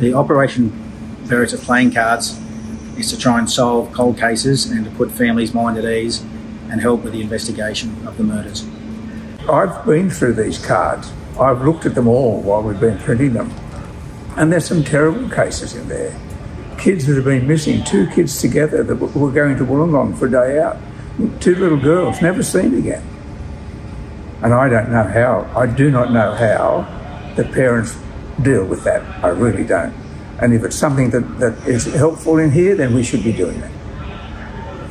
The Operation Verita playing cards is to try and solve cold cases and to put families' mind at ease and help with the investigation of the murders. I've been through these cards. I've looked at them all while we've been printing them. And there's some terrible cases in there. Kids that have been missing, two kids together that were going to Wollongong for a day out. Two little girls, never seen again. And I don't know how, I do not know how the parents deal with that. I really don't. And if it's something that, that is helpful in here, then we should be doing that.